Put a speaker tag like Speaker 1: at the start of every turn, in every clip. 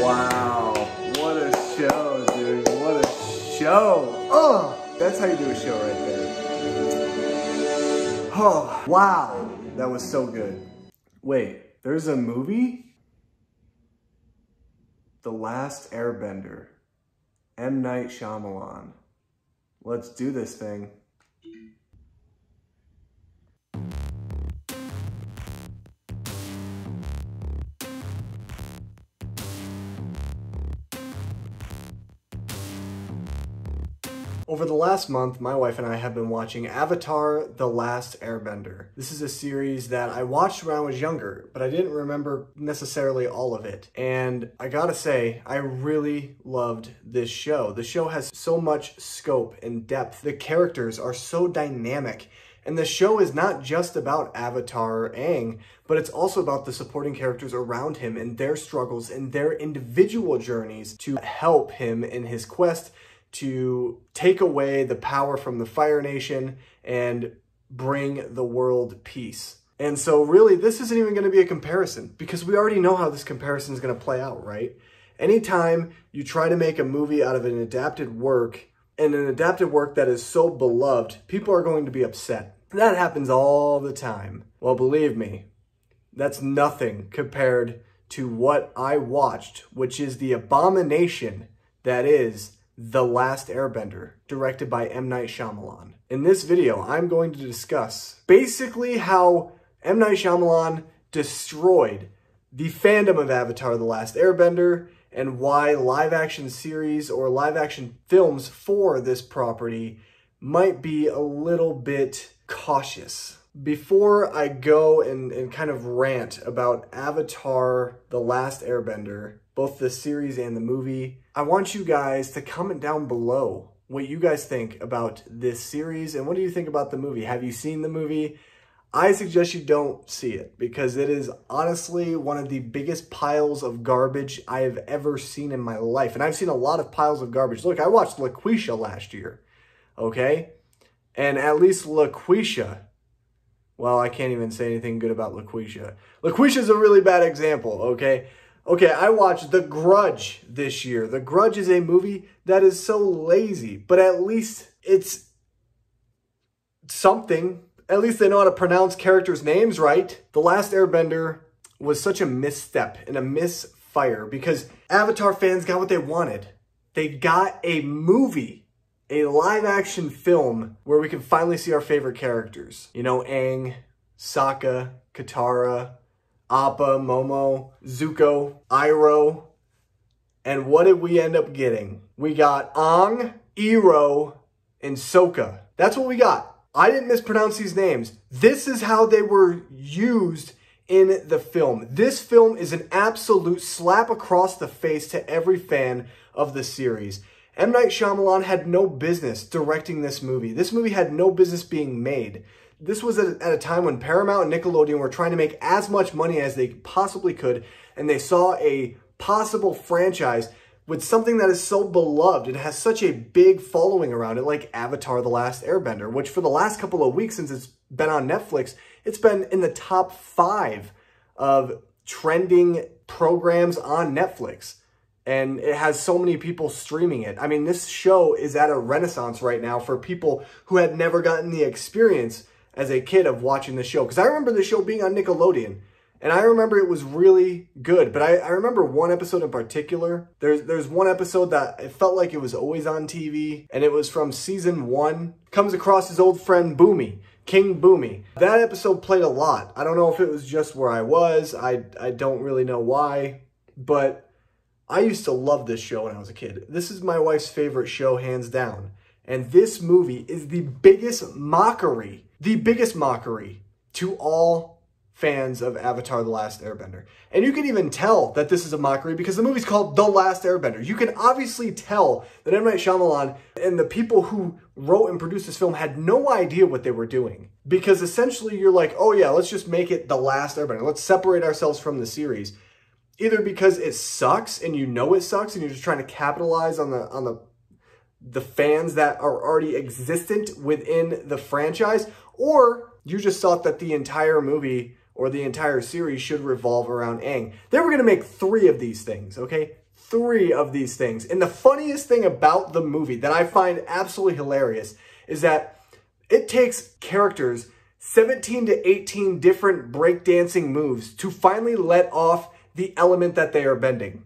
Speaker 1: Wow, what a show, dude. What a show. Oh, that's how you do a show right there. Oh, wow. That was so good. Wait, there's a movie? The Last Airbender. M. Night Shyamalan. Let's do this thing. Over the last month, my wife and I have been watching Avatar The Last Airbender. This is a series that I watched when I was younger, but I didn't remember necessarily all of it. And I gotta say, I really loved this show. The show has so much scope and depth. The characters are so dynamic. And the show is not just about Avatar Aang, but it's also about the supporting characters around him and their struggles and their individual journeys to help him in his quest to take away the power from the Fire Nation and bring the world peace. And so really, this isn't even going to be a comparison because we already know how this comparison is going to play out, right? Anytime you try to make a movie out of an adapted work and an adapted work that is so beloved, people are going to be upset. That happens all the time. Well, believe me, that's nothing compared to what I watched, which is the abomination that is the Last Airbender, directed by M. Night Shyamalan. In this video, I'm going to discuss basically how M. Night Shyamalan destroyed the fandom of Avatar The Last Airbender and why live action series or live action films for this property might be a little bit cautious. Before I go and, and kind of rant about Avatar The Last Airbender, both the series and the movie, I want you guys to comment down below what you guys think about this series and what do you think about the movie? Have you seen the movie? I suggest you don't see it because it is honestly one of the biggest piles of garbage I have ever seen in my life. And I've seen a lot of piles of garbage. Look, I watched LaQuisha last year, okay? And at least LaQuisha, well, I can't even say anything good about LaQuisha. LaQuisha is a really bad example, okay? Okay, I watched The Grudge this year. The Grudge is a movie that is so lazy, but at least it's something. At least they know how to pronounce characters' names right. The Last Airbender was such a misstep and a misfire because Avatar fans got what they wanted. They got a movie, a live action film where we can finally see our favorite characters. You know, Aang, Sokka, Katara, Appa, Momo, Zuko, Iroh. And what did we end up getting? We got Aang, Iroh, and Sokka. That's what we got. I didn't mispronounce these names. This is how they were used in the film. This film is an absolute slap across the face to every fan of the series. M. Night Shyamalan had no business directing this movie. This movie had no business being made this was at a time when Paramount and Nickelodeon were trying to make as much money as they possibly could, and they saw a possible franchise with something that is so beloved and has such a big following around it, like Avatar The Last Airbender, which for the last couple of weeks since it's been on Netflix, it's been in the top five of trending programs on Netflix. And it has so many people streaming it. I mean, this show is at a renaissance right now for people who had never gotten the experience as a kid of watching the show. Because I remember the show being on Nickelodeon. And I remember it was really good. But I, I remember one episode in particular. There's there's one episode that it felt like it was always on TV. And it was from season one. Comes across his old friend Bumi, King Bumi. That episode played a lot. I don't know if it was just where I was. I, I don't really know why. But I used to love this show when I was a kid. This is my wife's favorite show, hands down. And this movie is the biggest mockery the biggest mockery to all fans of Avatar The Last Airbender. And you can even tell that this is a mockery because the movie's called The Last Airbender. You can obviously tell that M. Night Shyamalan and the people who wrote and produced this film had no idea what they were doing. Because essentially you're like, oh yeah, let's just make it The Last Airbender. Let's separate ourselves from the series. Either because it sucks and you know it sucks and you're just trying to capitalize on the on the the fans that are already existent within the franchise, or you just thought that the entire movie or the entire series should revolve around Aang. They were going to make three of these things, okay? three of these things. And the funniest thing about the movie that I find absolutely hilarious is that it takes characters 17 to 18 different breakdancing moves to finally let off the element that they are bending.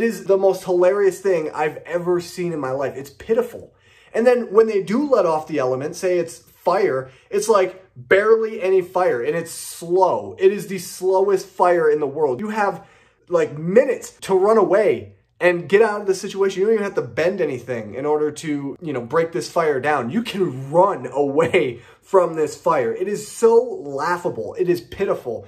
Speaker 1: It is the most hilarious thing I've ever seen in my life. It's pitiful. And then when they do let off the element, say it's fire, it's like barely any fire and it's slow. It is the slowest fire in the world. You have like minutes to run away and get out of the situation. You don't even have to bend anything in order to, you know, break this fire down. You can run away from this fire. It is so laughable. It is pitiful.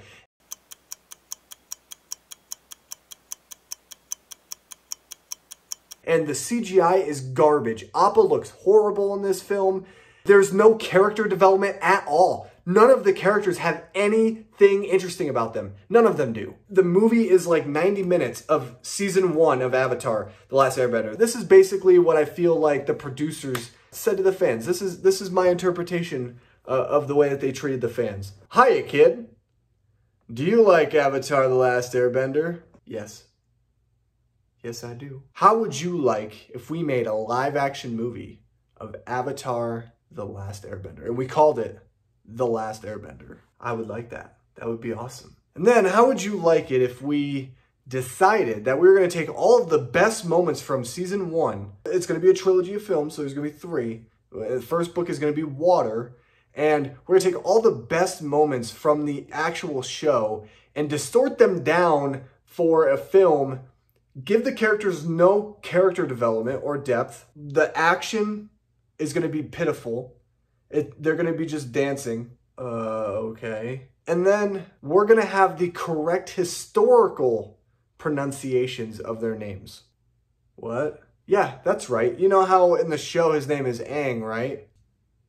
Speaker 1: And the CGI is garbage. Appa looks horrible in this film. There's no character development at all. None of the characters have anything interesting about them. None of them do. The movie is like 90 minutes of season one of Avatar, The Last Airbender. This is basically what I feel like the producers said to the fans. This is, this is my interpretation uh, of the way that they treated the fans. Hiya, kid. Do you like Avatar, The Last Airbender? Yes. Yes, I do. How would you like if we made a live action movie of Avatar The Last Airbender and we called it The Last Airbender? I would like that. That would be awesome. And then how would you like it if we decided that we were going to take all of the best moments from season one? It's going to be a trilogy of films, so there's going to be three. The first book is going to be Water. And we're going to take all the best moments from the actual show and distort them down for a film give the characters no character development or depth. The action is going to be pitiful. It, they're going to be just dancing. Uh, okay. And then we're going to have the correct historical pronunciations of their names. What? Yeah, that's right. You know how in the show his name is Aang, right?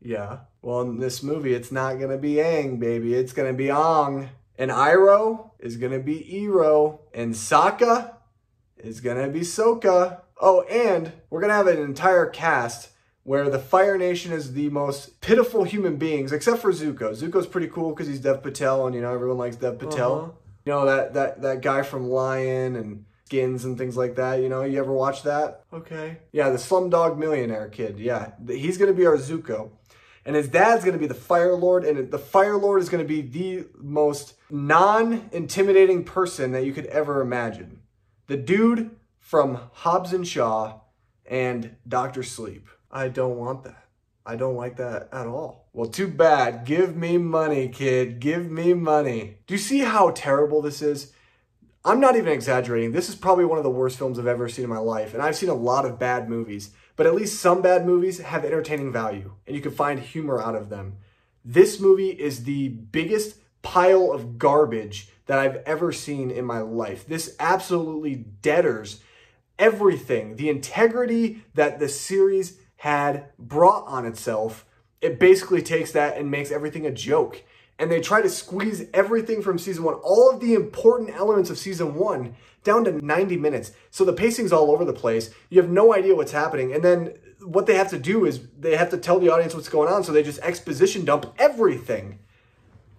Speaker 1: Yeah. Well, in this movie, it's not going to be Aang, baby. It's going to be Ong. And Iroh is going to be Iroh. And Sokka is gonna be Sokka. Oh, and we're gonna have an entire cast where the Fire Nation is the most pitiful human beings, except for Zuko. Zuko's pretty cool because he's Dev Patel, and you know everyone likes Dev Patel. Uh-huh. You know that that that guy from Lion and Skins and things like that. You know, you ever watch that? Okay. Yeah, the Slumdog Millionaire kid. Yeah, he's gonna be our Zuko. And his dad's going to be the Fire Lord, and the Fire Lord is going to be the most non-intimidating person that you could ever imagine. The dude from Hobbs and Shaw and Doctor Sleep. I don't want that. I don't like that at all. Well, too bad. Give me money, kid. Give me money. Do you see how terrible this is? I'm not even exaggerating. This is probably one of the worst films I've ever seen in my life. And I've seen a lot of bad movies. But at least some bad movies have entertaining value. And you can find humor out of them. This movie is the biggest pile of garbage that I've ever seen in my life. This absolutely deaders everything, the integrity that the series had brought on itself. It basically takes that and makes everything a joke. And they try to squeeze everything from season one, all of the important elements of season one, down to 90 minutes. So the pacing's all over the place. You have no idea what's happening. And then what they have to do is they have to tell the audience what's going on. So they just exposition dump everything.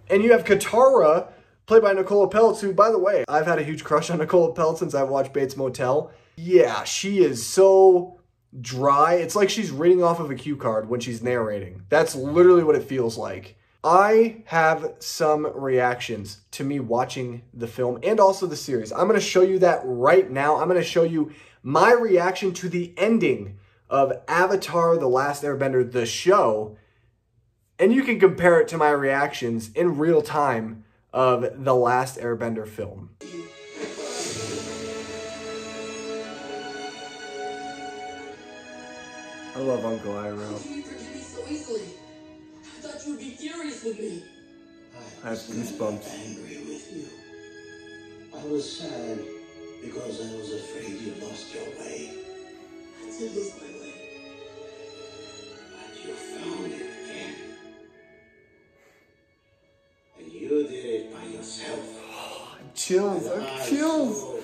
Speaker 1: And you have Katara, played by Nicola Peltz, who, by the way, I've had a huge crush on Nicola Peltz since I've watched Bates Motel. Yeah, she is so dry. It's like she's reading off of a cue card when she's narrating. That's literally what it feels like. I have some reactions to me watching the film and also the series. I'm going to show you that right now. I'm going to show you my reaction to the ending of Avatar The Last Airbender, the show, and you can compare it to my reactions in real time of the last Airbender film. I love Uncle Iroh.
Speaker 2: You forgive me so easily. I thought you would be furious with me.
Speaker 1: I have goosebumps.
Speaker 3: Angry with you. I was sad because I was afraid you lost your way.
Speaker 2: I did
Speaker 1: Chills, uh, chills.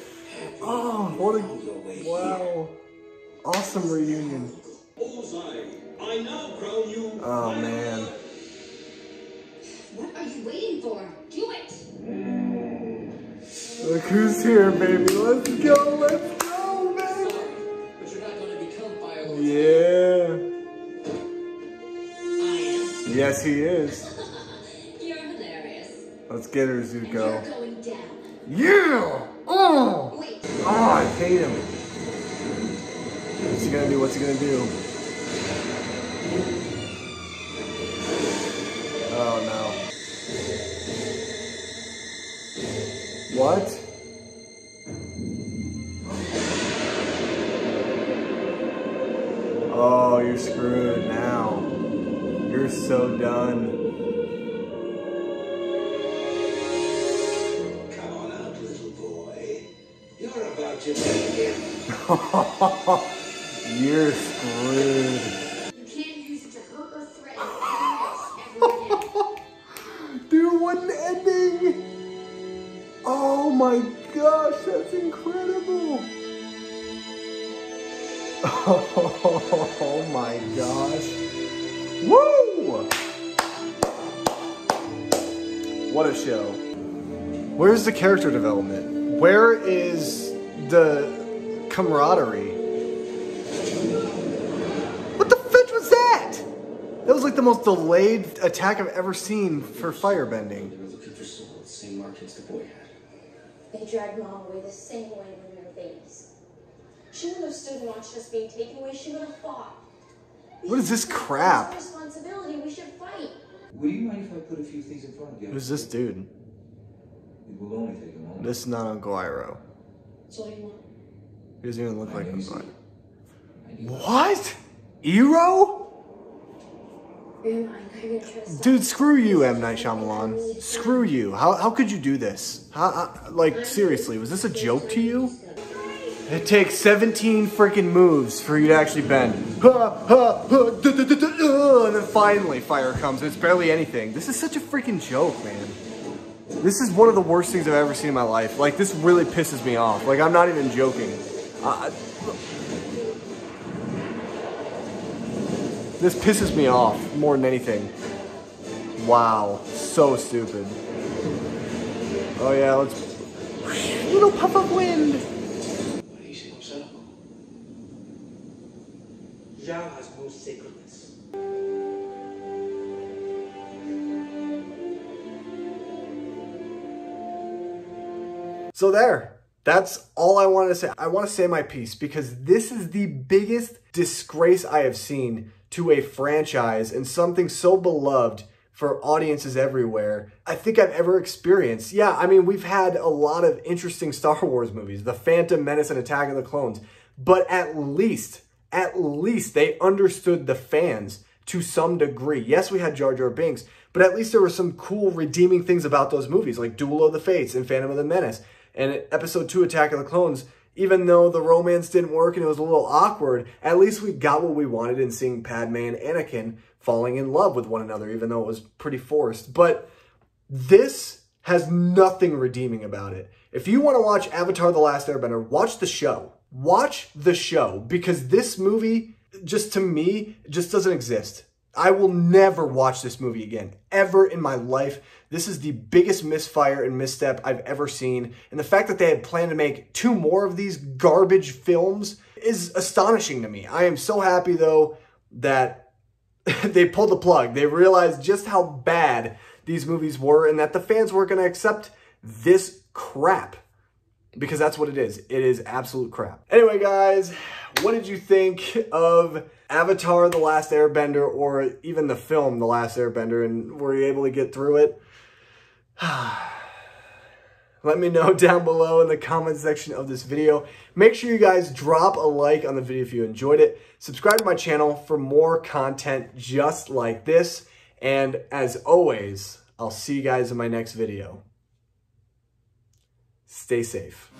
Speaker 1: Oh, what
Speaker 3: found your way
Speaker 1: a, wow. Awesome reunion.
Speaker 3: Bullseye. I know, Crow, you.
Speaker 1: Oh, man.
Speaker 4: What are you waiting for? Do it!
Speaker 1: Look who's here, baby. Let's go, let's go, baby.
Speaker 2: But you're not going to become Fire
Speaker 1: Yeah. Yes, he is.
Speaker 4: You're hilarious.
Speaker 1: Let's get her, Zuko. Yeah! Oh!
Speaker 4: Wait.
Speaker 1: Oh, I hate him. What's he gonna do? What's he gonna do? Oh no. What? Oh, you're screwed now. You're so done.
Speaker 3: You're about to meet
Speaker 1: you're screwed.
Speaker 4: You can't use it to hurt or threaten anyone else ever again.
Speaker 1: Dude, what an ending! Oh my gosh, that's incredible! Oh my gosh. Woo! What a show. Where's the character development? Where is the camaraderie? What the fudge was that? That was like the most delayed attack I've ever seen for firebending.
Speaker 5: They were looking for Soul, the same markings the boy had.
Speaker 4: They dragged Mom away the same way when we were babies. She wouldn't have stood and watched us being taken away. She would have fought.
Speaker 1: What is this crap?
Speaker 4: It's our responsibility. We should fight.
Speaker 5: Would you mind if I put a few things in front of you?
Speaker 1: Who's this dude?
Speaker 5: It will only take a moment.
Speaker 1: This is not Uncle Iroh.
Speaker 4: So what do you want?
Speaker 1: He doesn't even look
Speaker 5: I
Speaker 1: like
Speaker 5: know you
Speaker 1: Uncle
Speaker 5: see.
Speaker 1: Iroh.
Speaker 5: I need
Speaker 1: What? Ero?
Speaker 4: Are you mind? Are you gonna try to stop
Speaker 1: Dude, screw you, M. Night Shyamalan. Screw you. How, how could you do this? How, how- like, seriously, was this a joke to you? It takes 17 freaking moves for you to actually bend. Ha, ha, ha, And then finally fire comes, it's barely anything. This is such a freaking joke, man. This is one of the worst things I've ever seen in my life. Like, this really pisses me off. Like, I'm not even joking. This pisses me off more than anything. Wow, so stupid. Oh yeah, let's... Little puff of wind.
Speaker 3: Up?
Speaker 5: Has no sacredness.
Speaker 1: So there. That's all I wanted to say. I want to say my piece because this is the biggest disgrace I have seen to a franchise and something so beloved for audiences everywhere I think I've ever experienced. Yeah, I mean, we've had a lot of interesting Star Wars movies, The Phantom Menace and Attack of the Clones, but at least, at least they understood the fans to some degree. Yes, we had Jar Jar Binks, but at least there were some cool redeeming things about those movies, like Duel of the Fates and Phantom of the Menace. And Episode 2, Attack of the Clones, even though the romance didn't work and it was a little awkward, at least we got what we wanted in seeing Padme and Anakin falling in love with one another, even though it was pretty forced. But this has nothing redeeming about it. If you want to watch Avatar The Last Airbender, watch the show. Watch the show because this movie, just to me, just doesn't exist. I will never watch this movie again, ever in my life. This is the biggest misfire and misstep I've ever seen. And the fact that they had planned to make two more of these garbage films is astonishing to me. I am so happy, though, that they pulled the plug. They realized just how bad these movies were and that the fans weren't going to accept this crap because that's what it is. It is absolute crap. Anyway, guys, what did you think of Avatar The Last Airbender or even the film The Last Airbender and were you able to get through it? Let me know down below in the comment section of this video. Make sure you guys drop a like on the video if you enjoyed it. Subscribe to my channel for more content just like this. And as always, I'll see you guys in my next video. Stay safe.